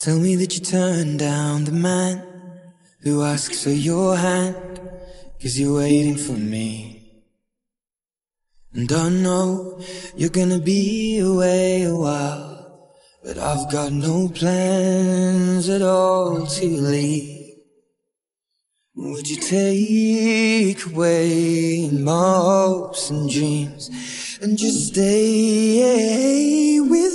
Tell me that you turned down the man who asks for your hand, cause you're waiting for me. And I know you're gonna be away a while, but I've got no plans at all to leave. Would you take away my hopes and dreams and just stay with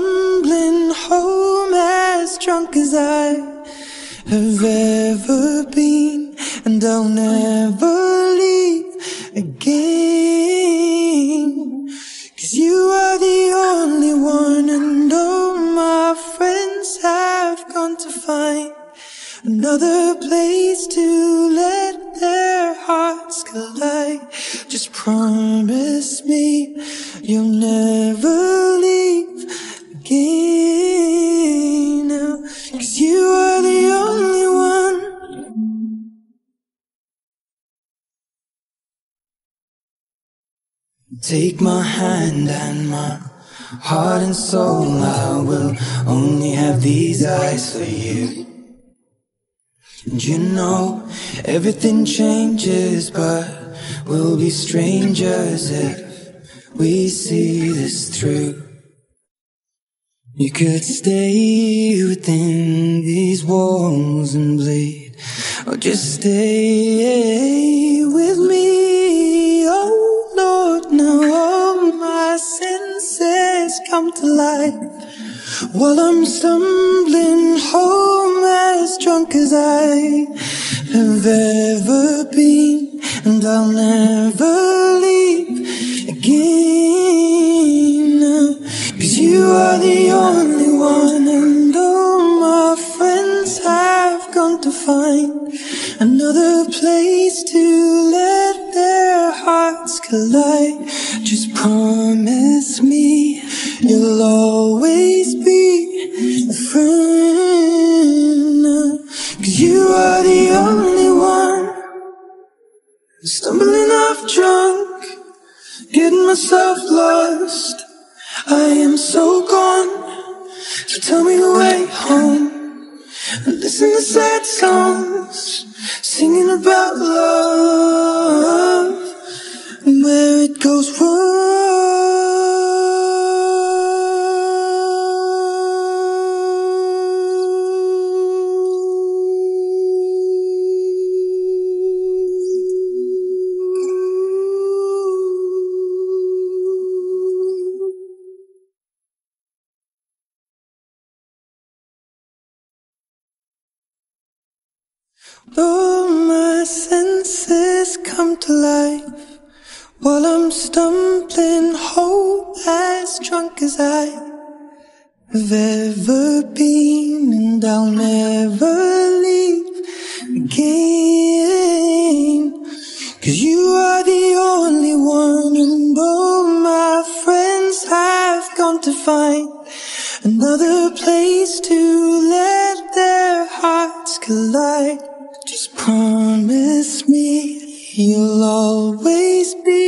I'm stumbling home as drunk as I have ever been, and I'll never leave again. Cause you are the only one, and all my friends have gone to find another place to let their hearts collide. Just promise me you'll never leave again. Now, Cause you are the only one. Take my hand and my heart and soul. I will only have these eyes for you. And you know everything changes, but we'll be strangers if we see this through. You could stay within these walls and bleed, or just stay with me. Oh Lord, now all my senses come to life. While I'm stumbling home as drunk as I have ever been, and I'll never the only one, and all my friends have gone to find another place to let their hearts collide. Just promise me you'll always be a friend. Cause you are the only one. Stumbling off drunk, getting myself lost. I am so gone. Tell me the way home. Listen to sad songs, singing about love where it goes wrong. All my senses come to life while I'm stumbling home as drunk as I have ever been, and I'll never leave again. Cause you are the only one, and all my friends have gone to find another place to let their hearts collide. You'll always be